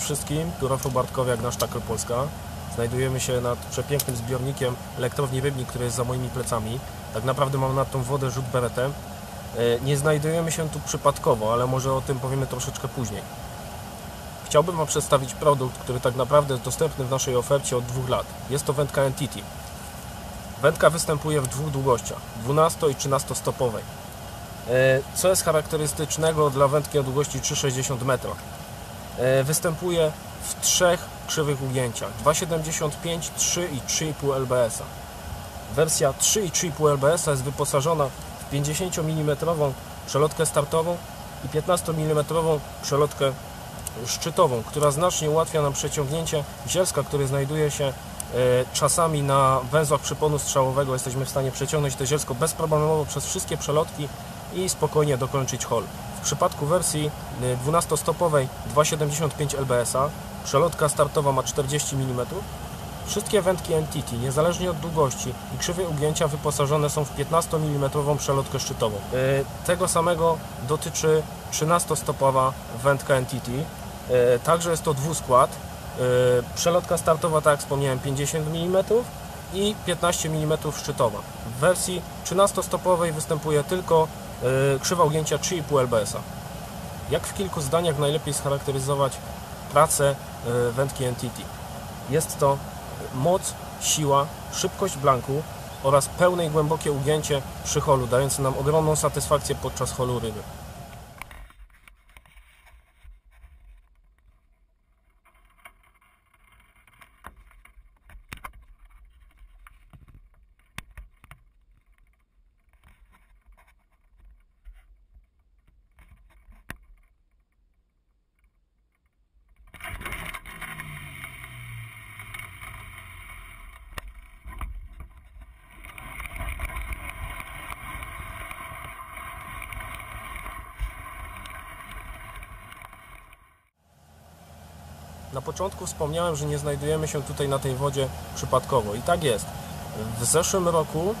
wszystkim, tu Rafał Bartkowiak, nasz Tackle Polska. Znajdujemy się nad przepięknym zbiornikiem elektrowni Rybnik, który jest za moimi plecami. Tak naprawdę mam nad tą wodę rzut beretem. Nie znajdujemy się tu przypadkowo, ale może o tym powiemy troszeczkę później. Chciałbym Wam przedstawić produkt, który tak naprawdę jest dostępny w naszej ofercie od dwóch lat. Jest to wędka Entity. Wędka występuje w dwóch długościach, 12 i 13 stopowej. E, Co jest charakterystycznego dla wędki o długości 3,60 metra? E, Występuje w trzech krzywych ujęciach 2,75, 3 i 3,5 lbs. Wersja 3 i 3,5 lbs jest wyposażona w 50 mm przelotkę startową i 15 mm przelotkę szczytową, która znacznie ułatwia nam przeciągnięcie zielska, który znajduje się e, czasami na węzłach przyponu strzałowego. Jesteśmy w stanie przeciągnąć to zielsko bezproblemowo przez wszystkie przelotki i spokojnie dokończyć hol. W przypadku wersji e, 12-stopowej 2,75 lbs przelotka startowa ma 40 mm. Wszystkie wędki Entity, niezależnie od długości i krzywej ugięcia, wyposażone są w 15 mm przelotkę szczytową. E, Tego samego dotyczy 13-stopowa wędka Entity. E, Także jest to dwuskład. E, Przelotka startowa, tak jak wspomniałem, 50 mm i 15 mm szczytowa. W wersji 13-stopowej występuje tylko krzywa ugięcia 3,5 lbs. Jak w kilku zdaniach najlepiej scharakteryzować pracę e, wędki Entity? Jest to moc, siła, szybkość blanku oraz pełne i głębokie ugięcie przy holu, dające nam ogromną satysfakcję podczas holu ryby. Na początku wspomniałem, że nie znajdujemy się tutaj na tej wodzie przypadkowo i tak jest. W zeszłym roku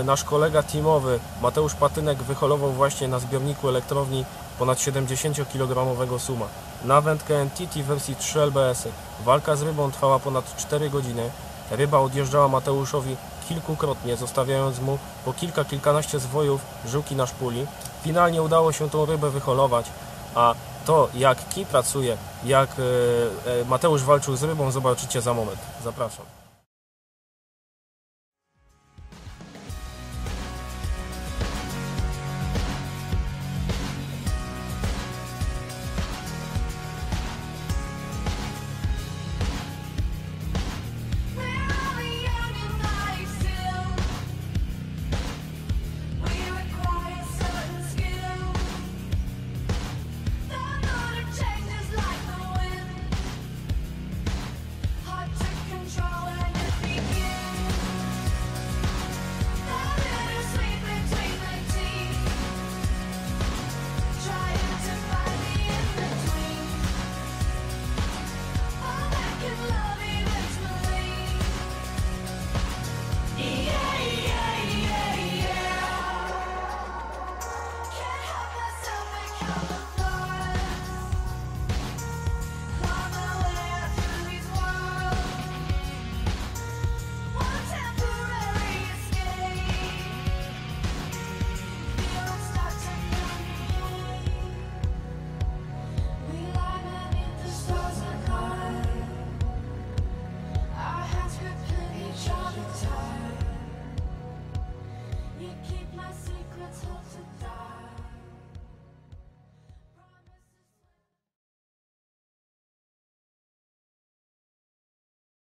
e, nasz kolega teamowy Mateusz Patynek wyholował właśnie na zbiorniku elektrowni ponad 70-kilogramowego suma. Na wędkę wersji 3 LBS. Walka z rybą trwała ponad 4 godziny. Ryba odjeżdżała Mateuszowi kilkukrotnie, zostawiając mu po kilka, kilkanaście zwojów żyłki na szpuli. Finalnie udało się tą rybę wyholować, a to jak kij pracuje, jak e, e, Mateusz walczył z rybą, zobaczycie za moment. Zapraszam.